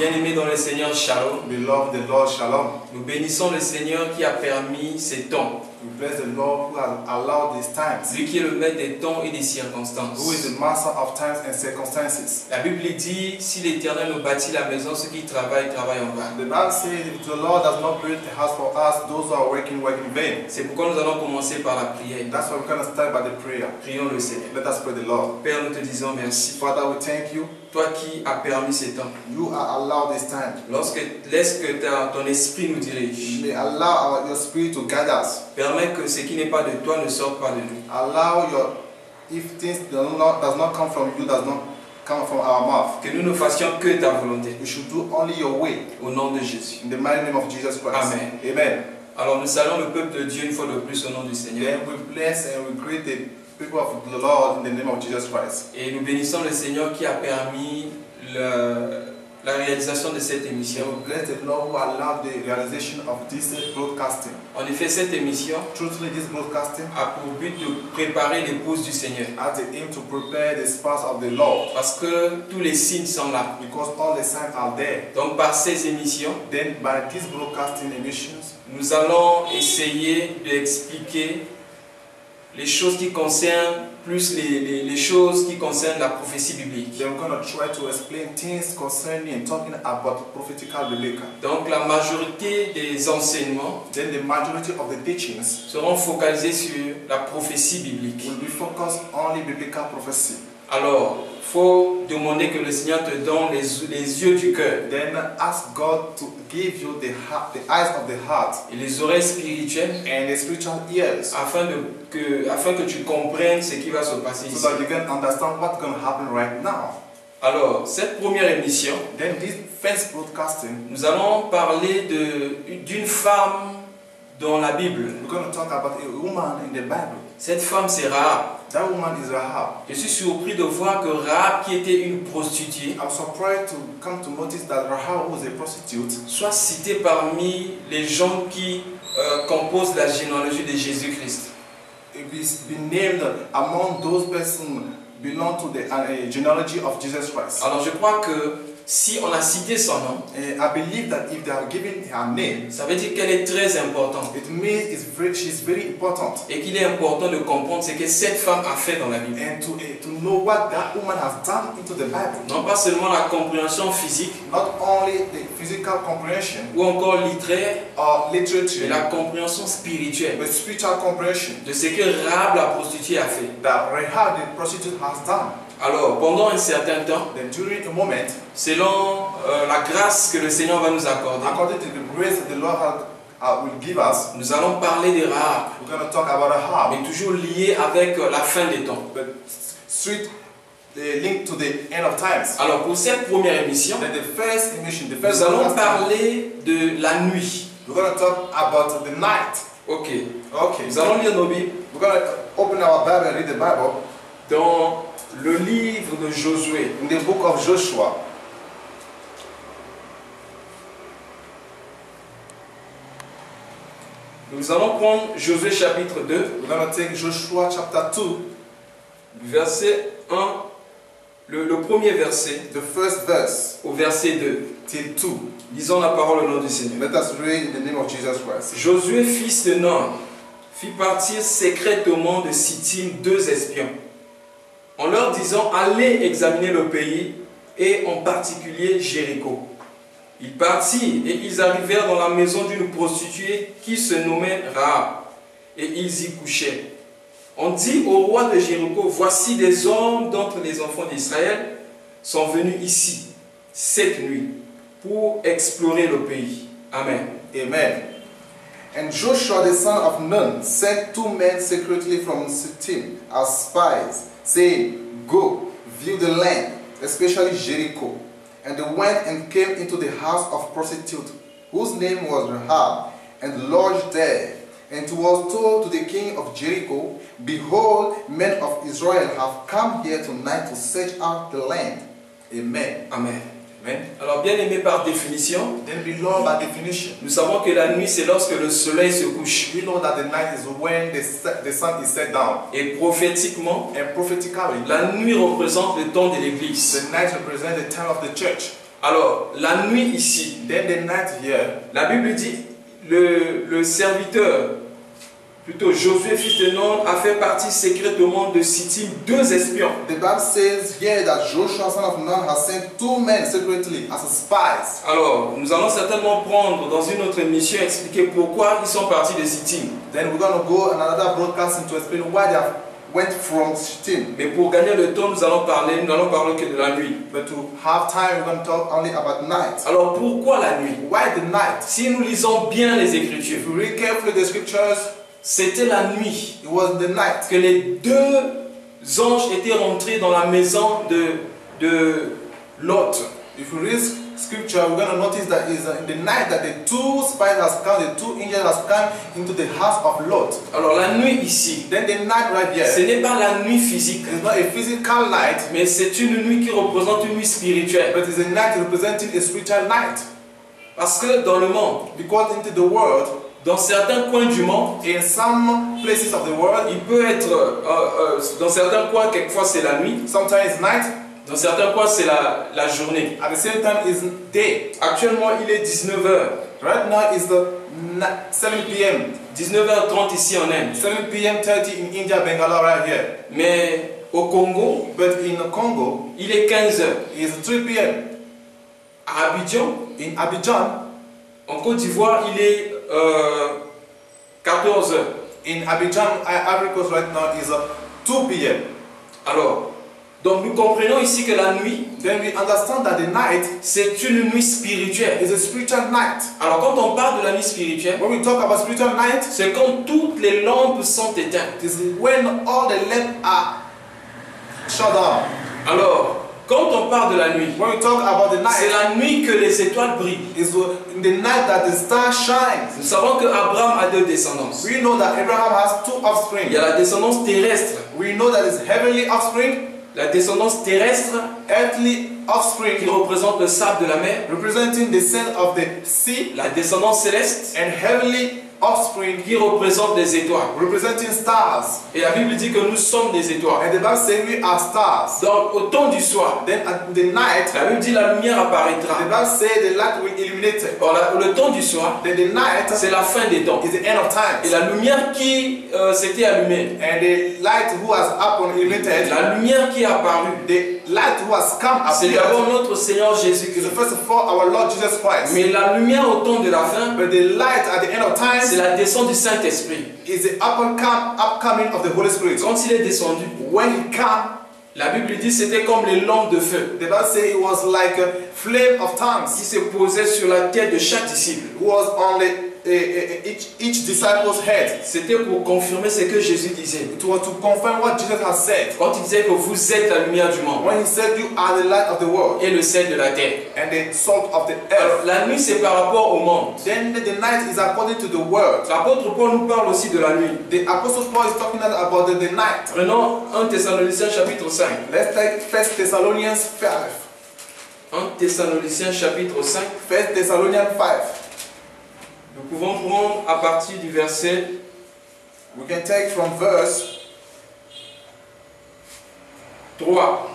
Bien-aimés dans le Seigneur, Shalom. Beloved the Lord, Shalom. Nous bénissons le Seigneur qui a permis ces temps. We bless the Lord who has allowed these times, Lui qui est le maître des temps et des who is circonstances. the master of times and circumstances. La Bible dit, si l'Éternel nous bâtit la maison, ceux qui travaillent, travaillent en vain. The Bible says, if the Lord does not build the house for us, those who are working, work in vain. C'est pourquoi nous allons commencer par la prière. That's why we're going to start by the prayer. Prions le Seigneur. Let us pray the Lord. Père, nous te disons merci. Father, we thank you. Toi qui as permis ces temps. You are allowed this time. Lorsque, laisse que ta- ton esprit nous dirige. May allow our, your spirit to guide us. Permets que ce qui n'est pas de toi ne sorte pas de nous. Allow your, if things do not, does not come from you, does not come from our mouth. Que nous ne fassions que ta volonté. We should do only your way. Au nom de Jésus. In the mighty name of Jesus Christ. Amen. Amen. Alors nous saluons le peuple de Dieu une fois de plus au nom du Seigneur. Then we bless and we greet the people of the Lord in the name of Jesus Christ. Et nous bénissons le Seigneur qui a permis le- la réalisation de cette émission. bless the Lord who allowed the realization of this broadcasting. En effet, cette émission Truthfully, this broadcasting a pour but de préparer l'épouse du Seigneur. has the aim to prepare the spouse of the Lord Parce que tous les signes sont là. because all the signs are there. Donc par ces émissions, Then, by these broadcasting emissions, nous allons essayer d'expliquer les choses qui concernent plus les, les- les choses qui concernent la prophétie biblique. then we're going to try to explain things concerning talking about prophetical biblical. Donc la majorité des enseignements Then, the majority of the teachings seront focalisés sur la prophétie biblique. will be focused only biblical prophecy. Alors, faut demander que le Seigneur te donne les, les yeux du cœur Then, ask God to give you the heart, the eyes of the heart et les oreilles spirituelles and the spiritual ears afin, de, que, afin que tu comprennes ce qui va se passer so ici. that you can understand what's going to happen right now. Alors, cette première émission, Then this first broadcasting, nous allons parler d'une femme dans la Bible. we're going to talk about a woman in the Bible. Cette femme, c'est Rahab. That woman is Rahab. Je suis surpris de voir que Rahab, qui était une prostituée, I'm surprised to come to notice that Rahab was a prostitute soit citée parmi les gens qui euh, composent la généalogie de Jésus-Christ. It is been named among those persons belong to the uh, genealogy of Jesus Christ. Alors je crois que si on a cité son nom, And I believe that if they are given her name, ça veut dire qu'elle est très importante. it means it's very, she's very important. Et qu'il est important de comprendre ce que cette femme a fait dans la Bible. And to, uh, to know what that woman has done into the Bible. Non pas seulement la compréhension physique Not only the physical comprehension ou encore littéraire, or mais literature, la compréhension spirituelle but spiritual comprehension de ce que Rahab la prostituée a fait. that Rahab the prostitute has done. Alors pendant un certain temps, Then during a moment, selon euh, la grâce que le Seigneur va nous accorder, according to the grace that the Lord has, uh, will give us, nous allons parler de Rahab, we're going to talk about Rahab. mais toujours lié avec euh, la fin des temps. but straight the link to the end of times. Alors pour cette première émission, Then the first emission, the nous first allons broadcast, parler de la nuit. we're going to talk about the night. Ok. Okay, Nous allons lire nos Bibles we're going to open our Bible and read the Bible dans le livre de Josué. the book of Joshua. Nous allons prendre Josué chapitre 2, We're going to take Joshua chapter 2, verset 1, le, le premier verset the first verse au verset 2. till 2. Lisons la parole au nom du Seigneur. Let us read in the name of Jesus Christ. Josué, fils de Nun, fit partir secrètement de Sittim deux espions, en leur disant Allez examiner le pays, et en particulier Jéricho. Ils partirent et ils arrivèrent dans la maison d'une prostituée qui se nommait Rahab, et ils y couchaient. On dit au roi de Jéricho Voici des hommes d'entre les enfants d'Israël sont venus ici cette nuit pour explorer le pays. Amen. Amen. And Joshua the son of Nun sent two men secretly from Sittim as spies, saying, Go, view the land, especially Jericho. And they went and came into the house of prostitute, whose name was Rahab, and lodged there. And it was told to the king of Jericho, Behold, men of Israel have come here tonight to search out the land. Amen. Amen. Alors, bien aimé par définition, Then below by definition, nous savons que la nuit, c'est lorsque le soleil se couche. we know that the night is when the, se- the sun is set down. Et prophétiquement, And prophetically, la nuit représente le temps de l'Église. the night represents the time of the church. Alors, la nuit ici, Then the night here, la Bible dit, le, le serviteur, plutôt Josué, fils de Nun, a fait partie secrètement de Sittim deux espions. the Bible says here that Joshua son of Nun has sent two men secretly as spies. Alors, nous allons certainement prendre dans une autre émission expliquer pourquoi ils sont partis de Sittim. Then we're going to go another broadcasting to explain why they have went from Shittim. Mais pour gagner le temps, nous allons parler, nous allons parler que de la nuit. But to have time, we're going to talk only about night. Alors, pourquoi la nuit? Why the night? Si nous lisons bien les Écritures, If you read carefully the scriptures, c'était la nuit it was the night que les deux anges étaient rentrés dans la maison de, de Lot. If you read scripture, we're going to notice that it's in the night that the two spies has come, the two angels has come into the house of Lot. Alors, la nuit ici, Then the night right ce here, n'est pas la nuit physique, it's not a physical night, mais c'est une nuit qui représente une nuit spirituelle. but it's a night representing a spiritual night. Parce que dans le monde, Because into the world, dans certains coins du monde, in some places of the world, il peut être, euh, euh, dans certains coins, quelquefois c'est la nuit, sometimes it's night, dans certains coins c'est la, la journée. at the same time it's day. Actuellement, il est 19h, Right now it's the na- 7 p.m. 19h30 ici en Inde. 7 p.m. 30 in India, Bangalore right here. Mais au Congo, But in Congo, il est 15h. it's 3 p.m. À Abidjan, In Abidjan, en Côte d'Ivoire, il est euh, 14h. in Abidjan, Coast right now is uh, 2 p.m. Alors, donc nous comprenons ici que la nuit, Then we understand that the night c'est une nuit spirituelle. is a spiritual night. Alors quand on parle de la nuit spirituelle, When we talk about spiritual night, c'est quand toutes les lampes sont éteintes. it is when all the lamps are shut down. Alors, quand on parle de la nuit, When we talk about the c'est night, la nuit que les étoiles brillent. it's in the night that the star shines. Nous savons que Abraham a deux descendances. We know that Abraham has two Il offspring. y a la descendance terrestre. We know that it's heavenly offspring, La descendance terrestre earthly qui offspring, représente le sable de la mer. representing the scent of the sea, La descendance céleste and heavenly offspring, qui représente les étoiles. representing stars. Et la Bible dit que nous sommes des étoiles. And the Bible says we are stars. Donc au temps du soir, Then at the night, la Bible dit la lumière the apparaîtra. Bible says the light will illuminate. Or, la- le temps du soir, Then the night c'est la fin des temps. is the end of Et times. la lumière qui euh, s'était allumée, And the light who has happened illuminated, la lumière qui est apparue, the light who has come c'est appeared d'abord notre Seigneur is Jésus-Christ. first of all our Lord Jesus Christ. Mais la lumière au temps de la fin, But the light at the end of c'est times la descente du Saint-Esprit. is the upcom- upcoming of the Holy Spirit. Quand il est descendu, When he came, la Bible dit c'était comme les lampes de feu the Bible says it was like a flame of qui tongues. se posaient sur la tête de chaque disciple. Was on the, each, each disciple's head. C'était pour confirmer ce que Jésus disait. It was to confirm what Jesus has said. Quand il disait que vous êtes la lumière du monde When he said, You are the light of the world et le sel de la terre. and the salt of the earth. la nuit, c'est par rapport au monde. Then the night is according to the word. L'apôtre Paul nous parle aussi de la nuit. The Apostle Paul is talking about the, the night. Prenons 1 Thessaloniciens chapitre 5. Let's take First Thessalonians 5. 1 Thessaloniciens chapitre 5. First Thessalonians 5. Nous pouvons prendre à partir du verset We can take from verse 3.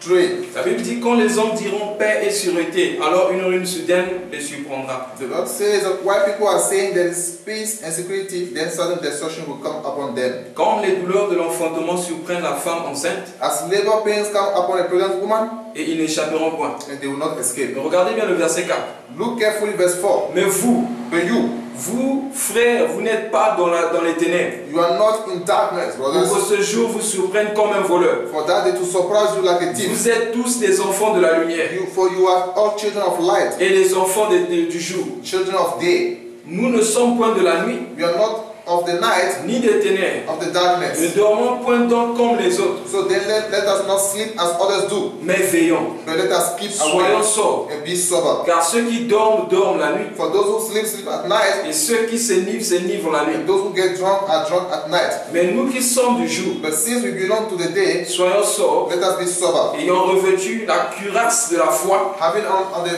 3. La Bible dit quand les hommes diront paix et sûreté, alors une ruine soudaine les surprendra. The Lord says that while people are saying there is peace and security, then sudden destruction will come upon them. Comme les douleurs de l'enfantement surprennent la femme enceinte, As labor pains come upon a pregnant woman, et ils n'échapperont point. and they will not escape. Regardez bien le verset 4. Look carefully, verse 4. Mais vous, But you, vous, frères, vous n'êtes pas dans, la- dans les ténèbres. you are not in darkness, Pour brothers, que ce jour vous surprenne comme un voleur. for that day to surprise you like a thief. Vous êtes tous des enfants de la lumière You, for you are all children of light, et les enfants de- de- du jour. children of day. Nous ne sommes point de la nuit, You are not of the night, ni des ténèbres. of the Ne darkness. dormons point donc comme les autres, So then let, let us not sleep as others do, mais veillons. but let us keep Soyons sobres. and be sober. Car ceux qui dorment, dorment la nuit. For those who sleep, sleep at night, Et ceux qui s'enivrent, s'enivrent la nuit. and those who get drunk are drunk at night. Mais nous qui sommes du jour, But since we belong to the day, soyons sobres, let us be sober, ayant revêtu la cuirasse de la foi having on, on the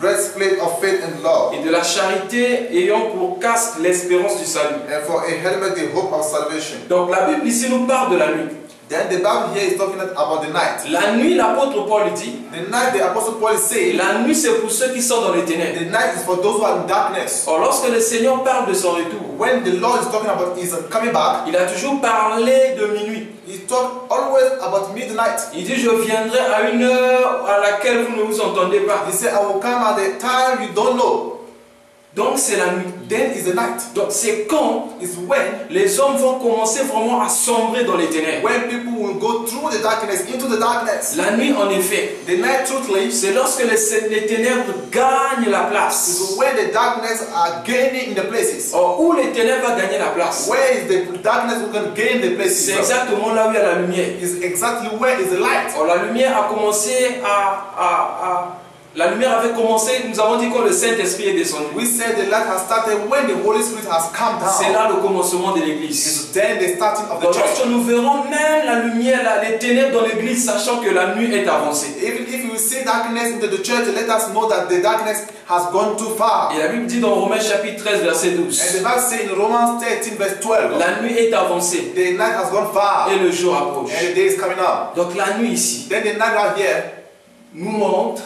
breastplate of faith and love, et de la charité, ayant pour casque l'espérance du salut. and for a helmet the hope of salvation. Donc la Bible ici nous parle de la nuit. Then the Bible here is talking about the night. La nuit, l'apôtre Paul dit, The night the Apostle Paul is saying, la nuit c'est pour ceux qui sont dans les ténèbres. the night is for those who are in darkness. Or, lorsque le Seigneur parle de son retour, When the Lord is talking about his coming back, il a toujours parlé de minuit. he talk always about midnight. Il dit, je viendrai à une heure à laquelle vous ne vous entendez pas. He said, I will come at the time you don't know. Donc c'est la nuit. Then is the night. Donc c'est quand Is when les hommes vont commencer vraiment à sombrer dans les ténèbres. when people will go through the darkness into the darkness. La nuit, en effet, The night truthfully c'est lorsque les, les ténèbres gagnent la place. is when the darkness are gaining in the places. Or, où les ténèbres vont gagner la place Where is the darkness can gain the places? C'est exactement là où il y a la lumière. Is exactly where is the light. Or, la lumière a commencé à, à- à- La lumière avait commencé, nous avons dit quand le Saint-Esprit est descendu. We said the light has started when the Holy Spirit has come C'est down. là le commencement de l'église. Then the starting of the Donc, church. lorsque nous verrons même la lumière, là, les ténèbres dans l'église, sachant que la nuit est avancée. Even if you see darkness into the church, let us know that the darkness has gone too far. Et la Bible dit dans Romains chapitre 13, verset 12, And the Bible says in Romans 13, verse 12, la nuit est avancée the night has gone far et le jour approche. and the day is coming up. Donc la nuit ici Then the night right here nous montre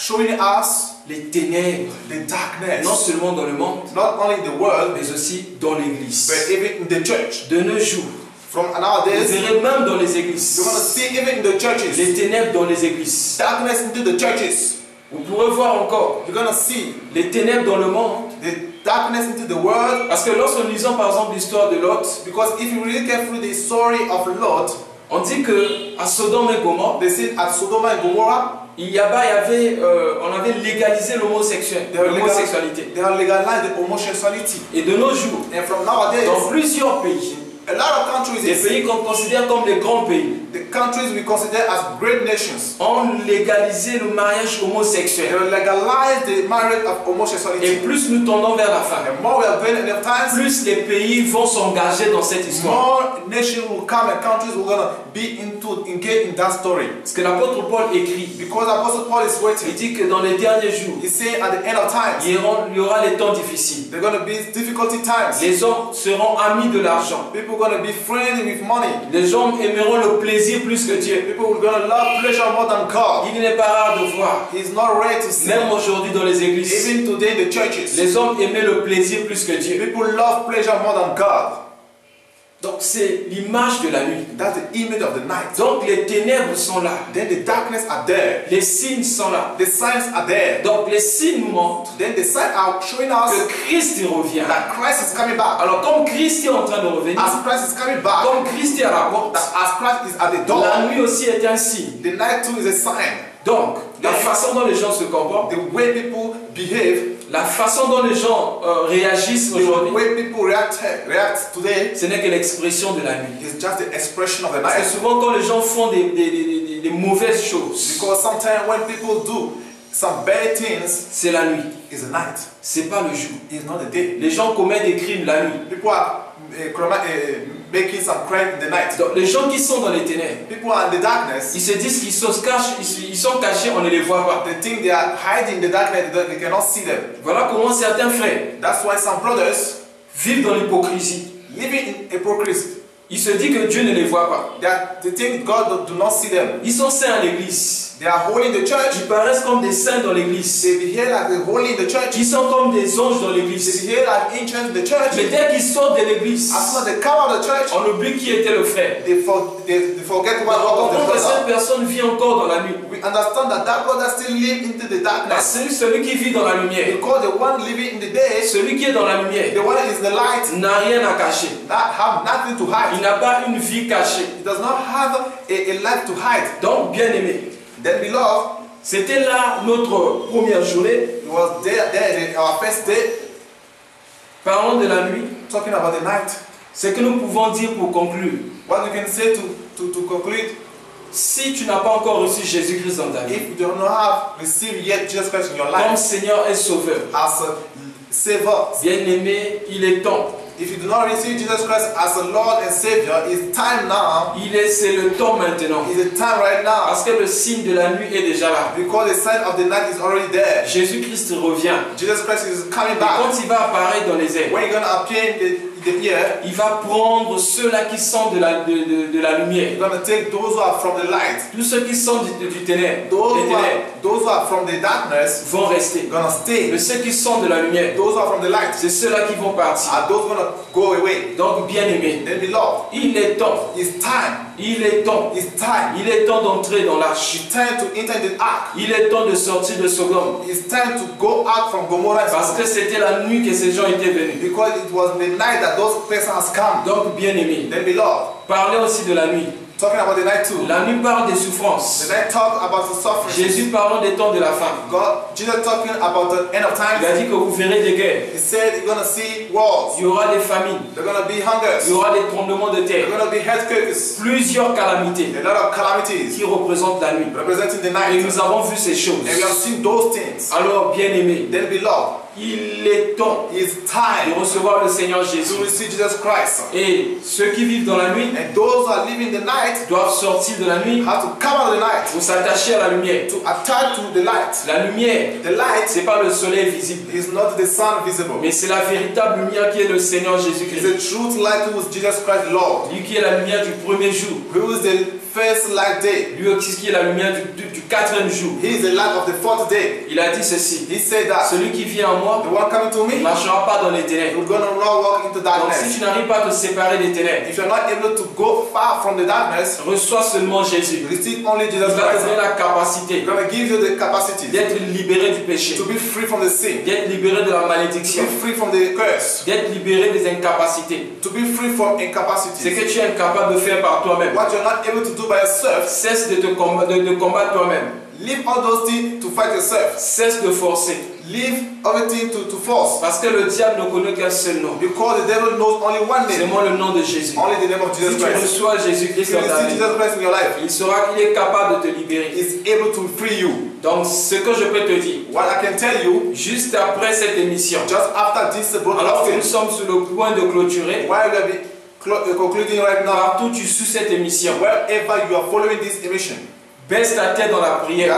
showing us les ténèbres, the darkness, non seulement dans le monde, not only in the world, mais aussi dans l'église. but even in the church. De nos jours, From vous nowadays, verrez même dans les églises, you're to see even in the churches, les ténèbres dans les églises. darkness into the churches. Vous pourrez voir encore You're to see les ténèbres dans le monde. the darkness into the world. Parce que lorsque nous lisons par exemple l'histoire de Lot, Because if you really get through the story of Lot, on dit que à Sodome et Gomorrhe, they said at Sodom and Gomorrah, il y avait, euh, on avait légalisé l'homosexualité. they have legalized the homosexuality. Et de nos jours, And from nowadays, dans plusieurs pays, a lot of countries, des pays qu'on considère comme des grands pays, the countries we consider as great nations, ont légalisé le mariage they homosexuel. have legalized the marriage of Et homosexuality. plus nous tendons vers la fin, more we are going in the times, plus les pays vont s'engager dans cette histoire. more nations will come and countries will gonna be into engaged in that story. Ce que l'apôtre Paul écrit, Because Apostle Paul is il waiting. dit que dans les derniers jours, He's saying at the end of times, il y aura, il y aura les temps difficiles. there are gonna be difficulty times. Les hommes seront amis de l'argent. People gonna be friendly with money. Les hommes aimeront le plaisir plus que Dieu. People are gonna love pleasure more than God. Il n'est pas rare de voir, He's not ready to see. même aujourd'hui dans les églises, Even today in the churches, les hommes aimaient le plaisir plus que Dieu. people love pleasure more than God. Donc c'est l'image de la nuit. That's the image of the night. Donc les ténèbres sont là, Then the darkness are there. les signes sont là. The signs are there. Donc les signes nous montrent Then the signs are showing us que Christ revient. that Christ is coming back. Alors comme Christ est en train de revenir, As Christ is coming back, comme Christ est à la porte, that as Christ is at the door, la nuit aussi est un signe. the night too is a sign. Donc la façon dont les gens se comportent, The way people behave, la façon dont les gens euh, réagissent aujourd'hui, ce n'est que l'expression de la nuit. night. souvent quand les gens font des, des- des- mauvaises choses, Because sometimes when people do some bad things, c'est la nuit, it's the night. c'est pas le jour. It's not the day. Les gens commettent des crimes la nuit. People are crime- uh, making some crime in the night. Donc les gens qui sont dans les ténèbres, People are in the darkness. ils se disent qu'ils se cachent, ils sont cachés, on ne les voit pas. They think they are hiding in the darkness. They they cannot see them. Voilà comment certains frères That's why some brothers vivent dans l'hypocrisie. living in hypocrisy. Ils se disent que Dieu ne les voit pas. They, are, they think God do not see them. Ils sont saints à l'église. They are holy in the church. Ils paraissent comme des saints dans l'église. They behave like they're holy in the church. Ils sont comme des anges dans They l'église. behave like angels in the church. Mais dès qu'ils sortent de l'église, As soon as they come out of the church, on oublie qui était le frère. they, for, they, they forget what of the comprend que cette brother. personne vit encore dans la nuit. We understand that that brother still live into the Parce darkness. que celui qui vit dans la lumière, Because the one living in the day, celui qui est dans la lumière, the one is in the light, n'a rien à cacher. that have nothing to Il hide. n'a pas une vie cachée. He does not have a, a life to hide. Donc, bien aimé, Then beloved, c'était là notre première journée. it was there, there our first day, Parlons de la nuit. talking about the night. Ce que nous pouvons dire pour conclure, What we can say to, to, to conclude, si tu n'as pas encore reçu Jésus-Christ dans ta vie, if you do not have received yet Jesus Christ in your comme life Seigneur et Sauveur, as a Savior, bien aimé, il est temps. If you do not receive Jesus Christ as a Lord and Savior, it's time now. Il est, c'est le temps maintenant. It's the time right now. Parce que le signe de la nuit est déjà là. Because the sign of the night is already there. Jésus-Christ revient. Jesus Christ is coming Et back. quand il va apparaître dans les airs, When you're gonna appear in the, ear, il va prendre ceux-là qui sont de la, de, de- de la lumière. Gonna take those who are from the light. Tous ceux qui sont du, du ténèbre, Those des who are, ténèbres those who are from the darkness vont rester. gonna stay. Mais ceux qui sont de la lumière, Those who are from the light c'est ceux-là qui vont partir. are those gonna go away. Donc, bien aimé, Then beloved, il est temps, it's time. il est temps, It's time. il est temps d'entrer dans l'arche. It's time to enter the ark. Il est temps de sortir de Sodome. It's time to go out from Gomorrah Parce que c'était la nuit que ces gens étaient venus. because it was the night that those persons come. Donc, bien aimé, Then beloved, parlez aussi de la nuit. talking about the night too. La nuit parle des souffrances. The night talk about the suffering. Jésus parlant des temps de la fin. God, Jesus talking about the end of Il a time. dit que vous verrez des guerres. He said you're gonna see wars. Il y aura des famines. There're gonna be Il y hungers. aura des tremblements de terre. There's gonna be earthquakes. Plusieurs calamités A lot of calamities qui représentent la nuit. representing the Et night. nous avons vu ces choses. And we have seen those things. Alors, bien aimé, Then beloved, il est temps it's de time recevoir le Seigneur to Jésus. receive Jesus Christ. Et ceux qui vivent dans la nuit And those who are living the night doivent sortir de la nuit have to come out of the night pour s'attacher à la lumière. to attach to the light. La lumière, The light c'est pas le soleil visible, is not the sun visible. mais c'est la véritable lumière qui est le Seigneur Jésus-Christ. the truth light who is Jesus Christ Lord. Lui qui est la lumière du premier jour. Who is the first light day. Lui aussi qui est la lumière du, du- du quatrième jour. He is the light of the fourth day. Il a dit ceci. He said that Celui qui vient en moi the one coming to ne me, marchera pas dans les ténèbres. gonna not walk into Donc si darkness. tu n'arrives pas à te séparer des ténèbres, If you're not able to go far from the darkness, reçois seulement Jésus. receive only Il Jesus va te donner Christ. la capacité gonna give you the capacity d'être libéré du péché, to be free from the sin, d'être libéré de la to malédiction, be free from the curse, d'être libéré des incapacités. to be free from incapacity. que tu es incapable de faire par toi-même. What you're not able to do by yourself, Cesse de te comba- de, de combattre toi-même. leave all those things to fight yourself. Cesse de forcer. Leave everything to, to force. Parce que le diable ne connaît qu'un seul nom. Because the devil knows only one C'est name, moi le nom de Jésus. only the name of Si Jesus tu Christ. reçois If Jésus-Christ dans ta vie, Jesus Christ in your life, il saura qu'il est capable de te libérer. He's able to free you. Donc, ce que je peux te dire, What I can tell you, juste après cette émission, just after this alors que nous sommes sur le point de clôturer, while we uh, concluding right now, partout tu suis cette émission, wherever you are following this emission, baisse ta tête dans la prière.